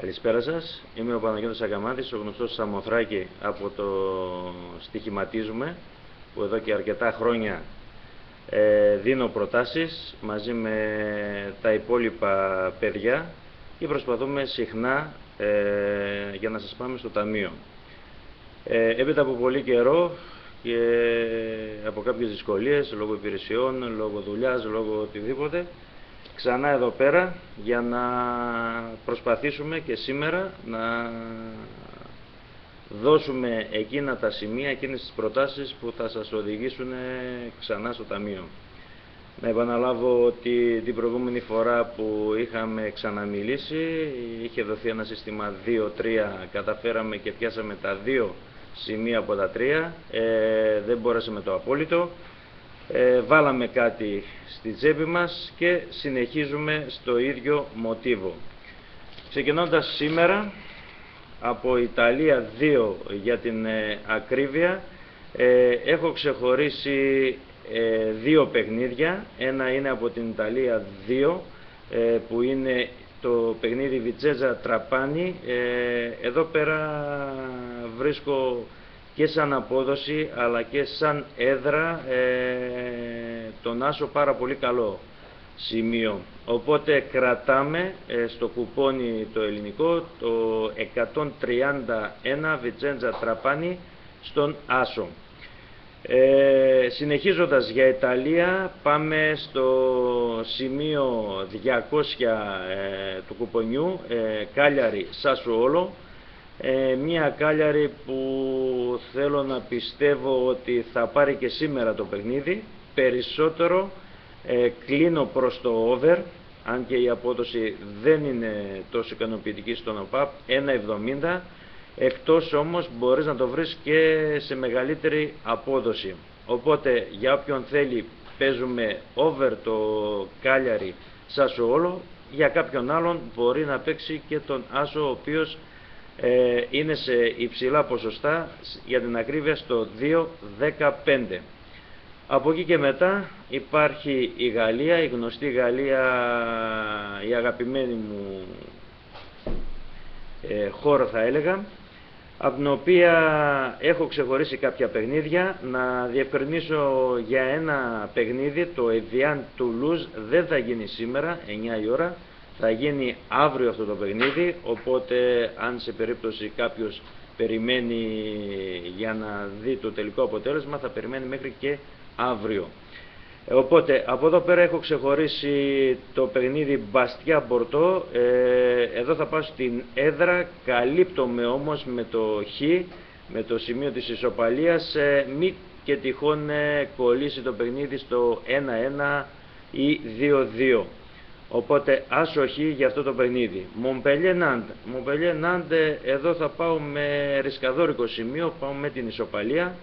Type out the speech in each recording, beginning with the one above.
Καλησπέρα σας. Είμαι ο Παναγιώτης Αγκαμάτης, ο γνωστός Σαμοθράκη από το Στοιχηματίζουμε, που εδώ και αρκετά χρόνια ε, δίνω προτάσεις μαζί με τα υπόλοιπα παιδιά και προσπαθούμε συχνά ε, για να σας πάμε στο ταμείο. Ε, έπειτα από πολύ καιρό και από κάποιες δυσκολίες, λόγω υπηρεσιών, λόγω δουλειάς, λόγω οτιδήποτε, ξανά εδώ πέρα για να προσπαθήσουμε και σήμερα να δώσουμε εκείνα τα σημεία, εκείνες τις προτάσεις που θα σας οδηγήσουν ξανά στο Ταμείο. Να επαναλάβω ότι την προηγούμενη φορά που είχαμε ξαναμιλήσει είχε δοθεί ένα σύστημα 2-3, καταφέραμε και πιάσαμε τα δύο σημεία από τα τρία, ε, δεν μπόρεσαμε το απόλυτο ε, βάλαμε κάτι στη τσέπη μας και συνεχίζουμε στο ίδιο μοτίβο. Ξεκινώντας σήμερα από Ιταλία 2 για την ε, ακρίβεια ε, έχω ξεχωρίσει ε, δύο παιχνίδια. Ένα είναι από την Ιταλία 2 που είναι το παιχνίδι Βιτσέζα Τραπάνι. εδώ πέρα βρίσκω και σαν απόδοση αλλά και σαν έδρα ε, τον Άσο πάρα πολύ καλό σημείο. Οπότε κρατάμε ε, στο κουπόνι το ελληνικό το 131 Βιτζέντζα Τραπάνι στον Άσο. Ε, συνεχίζοντας για Ιταλία πάμε στο σημείο 200 ε, του κουπονιού ε, Κάλιαρη Σάσου ε, μια Κάλιαρη που θέλω να πιστεύω ότι θα πάρει και σήμερα το παιχνίδι. Περισσότερο ε, κλείνω προς το over αν και η απόδοση δεν είναι τόσο ικανοποιητική στον ΟΠΑΠ 1,70 εκτός όμως μπορείς να το βρεις και σε μεγαλύτερη απόδοση. Οπότε για όποιον θέλει παίζουμε over το Κάλιαρη όλο για κάποιον άλλον μπορεί να παίξει και τον Άσο ο οποίος ε, είναι σε υψηλά ποσοστά για την ακρίβεια στο 2.15. Από εκεί και μετά υπάρχει η Γαλλία, η γνωστή Γαλλία, η αγαπημένη μου ε, χώρα θα έλεγα, από την οποία έχω ξεχωρίσει κάποια παιχνίδια. Να διευκρινίσω για ένα παιχνίδι, το Evian Toulouse, δεν θα γίνει σήμερα, 9 η ώρα, θα γίνει αύριο αυτό το παιχνίδι, οπότε αν σε περίπτωση κάποιος περιμένει για να δει το τελικό αποτέλεσμα θα περιμένει μέχρι και αύριο. Οπότε από εδώ πέρα έχω ξεχωρίσει το παιχνίδι Μπαστιά Μπορτό, ε, εδώ θα πάω στην έδρα, καλύπτομαι όμως με το Χ, με το σημείο της ισοπαλίας, ε, μη και τυχόν ε, κολλήσει το παιχνίδι στο 1-1 ή 2-2. Οπότε άσοχη για αυτό το παιχνίδι. Μομπελιέ Νάντ. Μομπελιέ Νάντ εδώ θα πάω με ρισκαδόρικο σημείο, πάω με την ισοπαλία.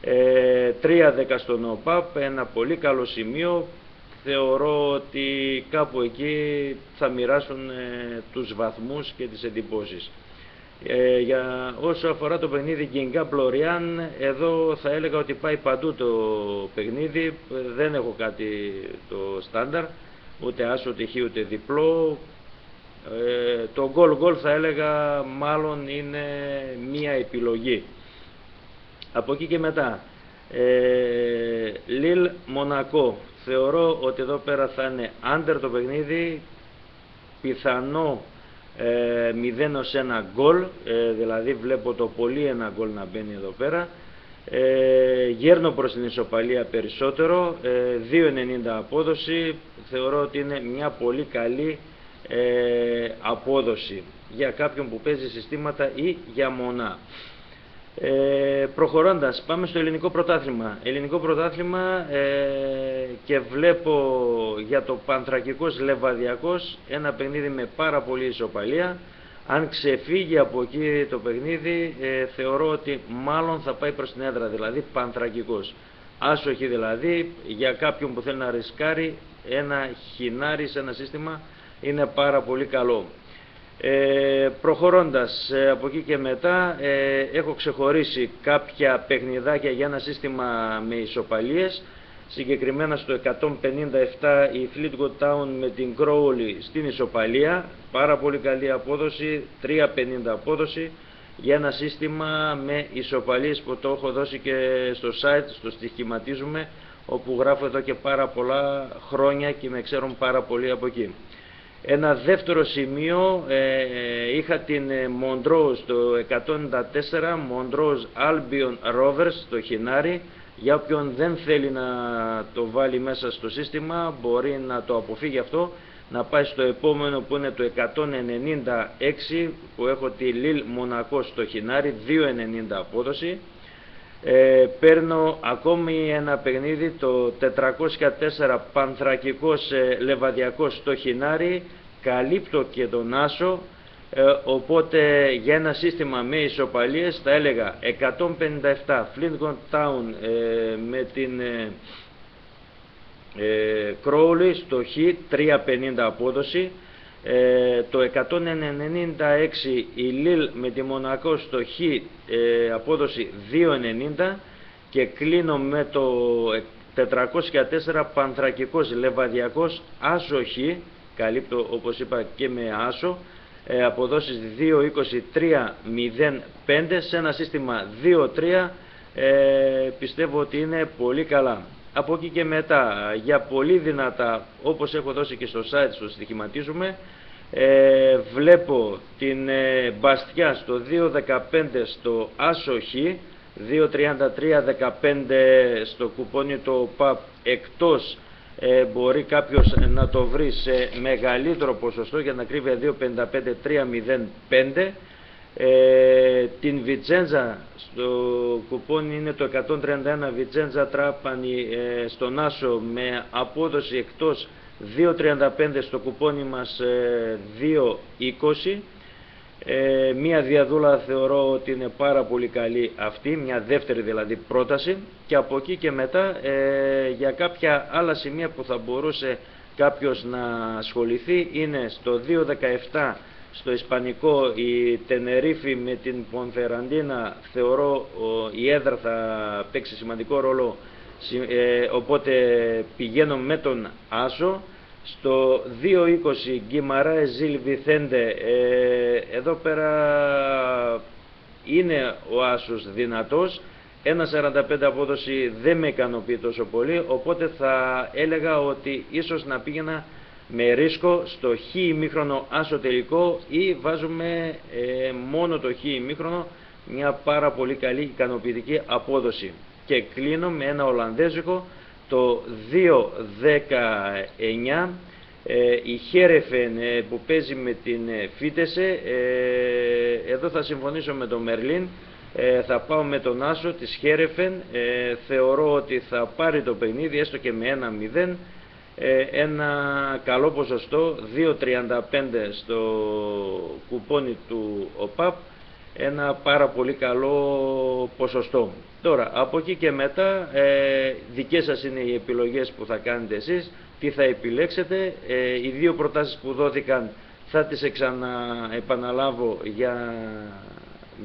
Ε, 3-10 στον ΟΠΑΠ, ένα πολύ καλό σημείο. Θεωρώ ότι κάπου εκεί θα μοιράσουν ε, τους βαθμούς και τις εντυπώσεις. Ε, για όσο αφορά το παιχνίδι Γκίνγκα Πλωριάν, εδώ θα έλεγα ότι πάει παντού το παιχνίδι, δεν έχω κάτι το στάνταρ ούτε άσο τυχή ούτε διπλό. Ε, το γκολ γκολ θα έλεγα μάλλον είναι μία επιλογή. Από εκεί και μετά ε, Λίλ Μονακό. Θεωρώ ότι εδώ πέρα θα είναι άντερ το παιχνίδι πιθανό ε, 0 1 γκολ. Ε, δηλαδή βλέπω το πολύ ένα γκολ να μπαίνει εδώ πέρα ε, γέρνω προς την ισοπαλία περισσότερο, ε, 2,90 απόδοση, θεωρώ ότι είναι μια πολύ καλή ε, απόδοση για κάποιον που παίζει συστήματα ή για μονά. Ε, προχωρώντας, πάμε στο ελληνικό πρωτάθλημα. Ελληνικό πρωτάθλημα ε, και βλέπω για το Πανθρακικός Λεβαδιακός ένα παιχνίδι με πάρα πολύ ισοπαλία. Αν ξεφύγει από εκεί το παιχνίδι, ε, θεωρώ ότι μάλλον θα πάει προς την έδρα, δηλαδή πανθρακικός. Άσοχη δηλαδή, για κάποιον που θέλει να ρισκάρει, ένα χινάρι σε ένα σύστημα είναι πάρα πολύ καλό. Ε, προχωρώντας ε, από εκεί και μετά, ε, έχω ξεχωρίσει κάποια παιχνιδάκια για ένα σύστημα με ισοπαλίες. Συγκεκριμένα στο 157 η Fleetwood Town με την Crowley στην ισοπαλία, πάρα πολύ καλή απόδοση, 3.50 απόδοση για ένα σύστημα με ισοπαλίες που το έχω δώσει και στο site, στο στοιχηματίζουμε, όπου γράφω εδώ και πάρα πολλά χρόνια και με ξέρουν πάρα πολύ από εκεί. Ένα δεύτερο σημείο, ε, είχα την Montrose το 194, Montrose Albion Rovers το Χινάρι, για όποιον δεν θέλει να το βάλει μέσα στο σύστημα μπορεί να το αποφύγει αυτό να πάει στο επόμενο που είναι το 196 που έχω τη Λίλ Μονακό στο Χινάρι 2,90 απόδοση. Ε, παίρνω ακόμη ένα παιχνίδι το 404 Πανθρακικός ε, Λεβαδιακός στο Χινάρι. Καλύπτω και τον Άσο ε, οπότε για ένα σύστημα με ισοπαλίες θα έλεγα 157 Flintstone Town ε, με την ε, ε, Crowley στο Χ 350 απόδοση. Ε, το 196 η Λίλ με τη Μονακό στο Χ ε, απόδοση 290 και κλείνω με το 404 Πανθρακικός Λεβαδιακός Άσο Χ καλύπτω όπως είπα και με Άσο ε, αποδόσεις 2.23.05 σε ένα σύστημα 2.3 ε, πιστεύω ότι είναι πολύ καλά. Από εκεί και μετά για πολύ δυνατά όπως έχω δώσει και στο site στο στοιχηματίζουμε ε, βλέπω την ε, Μπαστιά στο 2.15 στο Άσοχη 2.33.15 στο κουπόνι το ΠΑΠ εκτός ε, μπορεί κάποιος να το βρει σε μεγαλύτερο ποσοστό για να κρύβει 2.55-3.05 ε, την Βιτζέντζα στο κουπόνι είναι το 131 Βιτζέντζα Τράπανη ε, στον Άσο με απόδοση εκτός 2.35 στο κουπόνι μας 2.20 ε, μία διαδούλα θεωρώ ότι είναι πάρα πολύ καλή αυτή, μια δεύτερη δηλαδή πρόταση. Και από εκεί και μετά ε, για κάποια άλλα σημεία που θα μπορούσε κάποιος να ασχοληθεί είναι στο 2.17 στο Ισπανικό η Τενερίφη με την Πονφεραντίνα θεωρώ η έδρα θα παίξει σημαντικό ρόλο ε, οπότε πηγαίνω με τον Άσο στο 2.20 Γκυμαρά Ζιλ Βιθέντε ε, εδώ πέρα είναι ο Άσος δυνατός. 1.45 απόδοση δεν με ικανοποιεί τόσο πολύ οπότε θα έλεγα ότι ίσως να πήγαινα με ρίσκο στο χ ημίχρονο άσο τελικό ή βάζουμε ε, μόνο το χ ημίχρονο μια πάρα πολύ καλή ικανοποιητική απόδοση. Και κλείνω με ένα Ολλανδέζικο το 2-19 ε, η Χέρεφεν ε, που παίζει με την ε, Φίτεσε εδώ θα συμφωνήσω με τον Μερλίν θα πάω με τον Άσο της Χέρεφεν θεωρώ ότι θα πάρει το παιχνίδι έστω και με ένα 0 ένα καλό ποσοστό 2.35 στο κουπόνι του ΟΠΑΠ ένα πάρα πολύ καλό ποσοστό. Τώρα, από εκεί και μετά, ε, δικές σας είναι οι επιλογές που θα κάνετε εσείς, τι θα επιλέξετε. Ε, οι δύο προτάσεις που δόθηκαν θα τις ξαναεπαναλάβω για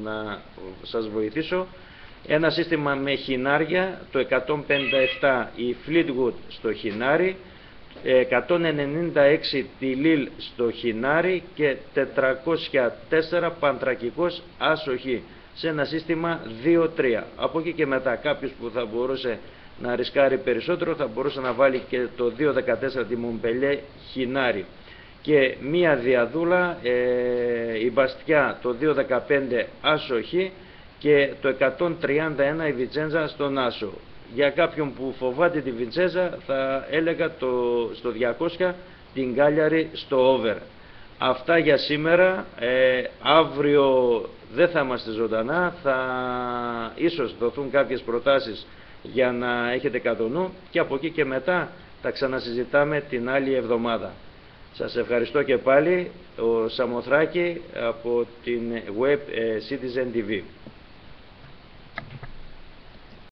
να σας βοηθήσω. Ένα σύστημα με χινάρια, το 157 η Fleetwood στο χινάρι, 196 τη Λίλ στο Χινάρι και 404 Παντρακικός Άσοχη σε ένα σύστημα 2-3. Από εκεί και μετά κάποιος που θα μπορούσε να ρισκάρει περισσότερο θα μπορούσε να βάλει και το 2-14 τη Μομπελιέ Χινάρι. Και μία διαδούλα, ε, η Μπαστιά το 2-15 Άσοχη και το 131 η Βιτσέντζα στον Άσο για κάποιον που φοβάται τη Βιντσέζα θα έλεγα το, στο 200 την Κάλιαρη στο over. Αυτά για σήμερα. Ε, αύριο δεν θα είμαστε ζωντανά. Θα ίσως δοθούν κάποιες προτάσεις για να έχετε κατά νου και από εκεί και μετά τα ξανασυζητάμε την άλλη εβδομάδα. Σας ευχαριστώ και πάλι ο Σαμοθράκη από την Web ε, Citizen TV.